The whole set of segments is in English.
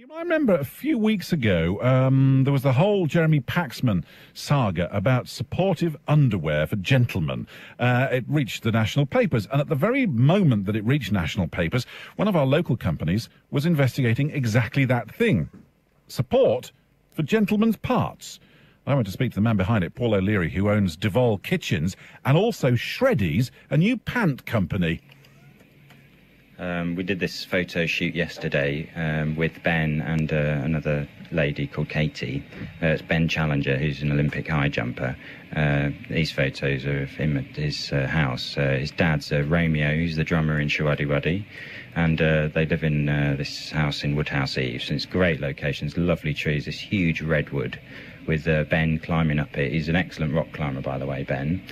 You might remember a few weeks ago, um, there was the whole Jeremy Paxman saga about supportive underwear for gentlemen. Uh, it reached the national papers, and at the very moment that it reached national papers, one of our local companies was investigating exactly that thing support for gentlemen's parts. I went to speak to the man behind it, Paul O'Leary, who owns Duval Kitchens and also Shreddies, a new pant company. Um, we did this photo shoot yesterday um, with Ben and uh, another lady called Katie. Uh, it's Ben Challenger, who's an Olympic high jumper. Uh, these photos are of him at his uh, house. Uh, his dad's uh, Romeo, who's the drummer in Showaddywaddy, And they live in this house in Woodhouse Eaves. And it's great locations, lovely trees, this huge redwood with Ben climbing up it. He's an excellent rock climber, by the way, Ben.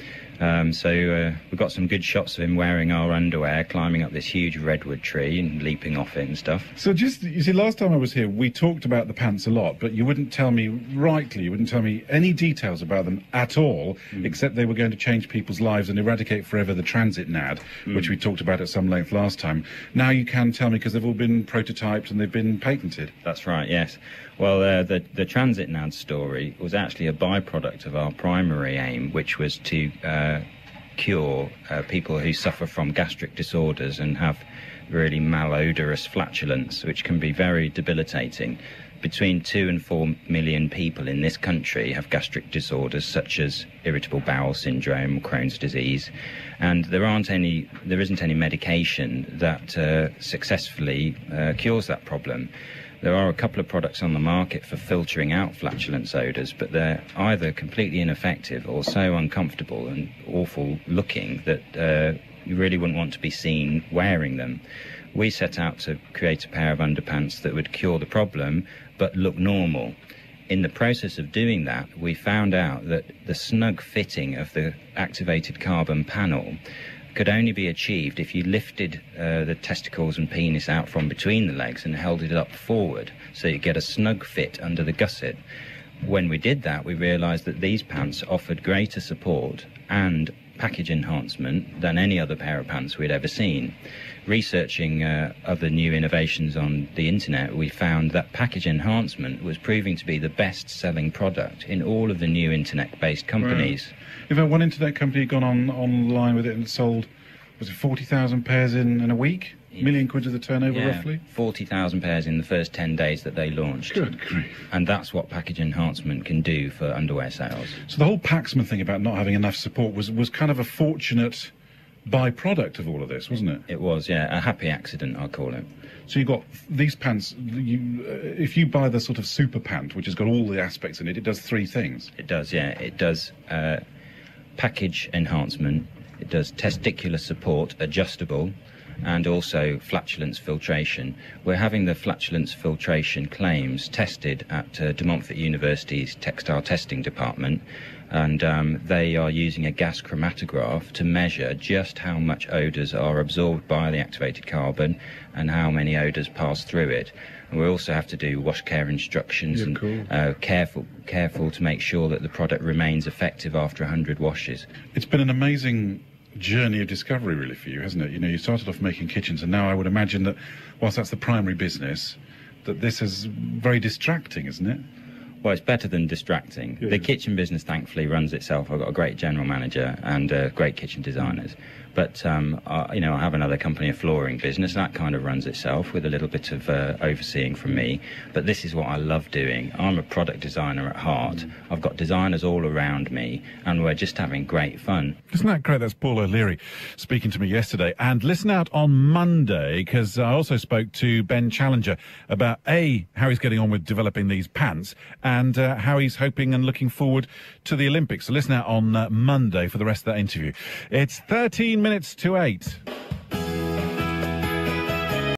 Um, so uh, we've got some good shots of him wearing our underwear, climbing up this huge redwood tree and leaping off it and stuff. So just, you see, last time I was here, we talked about the pants a lot, but you wouldn't tell me rightly, you wouldn't tell me any details about them at all, mm. except they were going to change people's lives and eradicate forever the transit NAD, mm. which we talked about at some length last time. Now you can tell me because they've all been prototyped and they've been patented. That's right, yes. Well, uh, the, the transit NAD story was actually a byproduct of our primary aim, which was to uh, cure uh, people who suffer from gastric disorders and have really malodorous flatulence, which can be very debilitating. Between two and four million people in this country have gastric disorders such as irritable bowel syndrome, Crohn's disease, and there aren't any, there isn't any medication that uh, successfully uh, cures that problem. There are a couple of products on the market for filtering out flatulence odours, but they're either completely ineffective or so uncomfortable and awful looking that uh, you really wouldn't want to be seen wearing them. We set out to create a pair of underpants that would cure the problem but look normal. In the process of doing that, we found out that the snug fitting of the activated carbon panel could only be achieved if you lifted uh, the testicles and penis out from between the legs and held it up forward so you get a snug fit under the gusset. When we did that, we realized that these pants offered greater support and package enhancement than any other pair of pants we'd ever seen. Researching uh, other new innovations on the internet, we found that package enhancement was proving to be the best selling product in all of the new internet based companies. Right. In fact, one internet company had gone on online with it and sold, was it 40,000 pairs in, in a week? Million quid of the turnover, yeah, roughly? 40,000 pairs in the first 10 days that they launched. Good grief. And that's what package enhancement can do for underwear sales. So the whole Paxman thing about not having enough support was, was kind of a fortunate byproduct of all of this, wasn't it? It was, yeah. A happy accident, I call it. So you've got these pants. You, uh, if you buy the sort of super pant, which has got all the aspects in it, it does three things. It does, yeah. It does uh, package enhancement. It does testicular support, adjustable, and also flatulence filtration. We're having the flatulence filtration claims tested at uh, De Montfort University's textile testing department, and um, they are using a gas chromatograph to measure just how much odours are absorbed by the activated carbon and how many odours pass through it. And we also have to do wash care instructions yeah, and cool. uh, careful careful to make sure that the product remains effective after 100 washes. It's been an amazing journey of discovery, really, for you, hasn't it? You know, you started off making kitchens, and now I would imagine that, whilst that's the primary business, that this is very distracting, isn't it? Well, it's better than distracting. Yeah. The kitchen business, thankfully, runs itself. I've got a great general manager and uh, great kitchen designers. But um, I, you know, I have another company, a flooring business that kind of runs itself with a little bit of uh, overseeing from me. But this is what I love doing. I'm a product designer at heart. Mm. I've got designers all around me, and we're just having great fun. Isn't that great? That's Paul O'Leary speaking to me yesterday. And listen out on Monday because I also spoke to Ben Challenger about a how he's getting on with developing these pants and uh, how he's hoping and looking forward to the Olympics. So listen out on uh, Monday for the rest of that interview. It's 13 minutes to 8.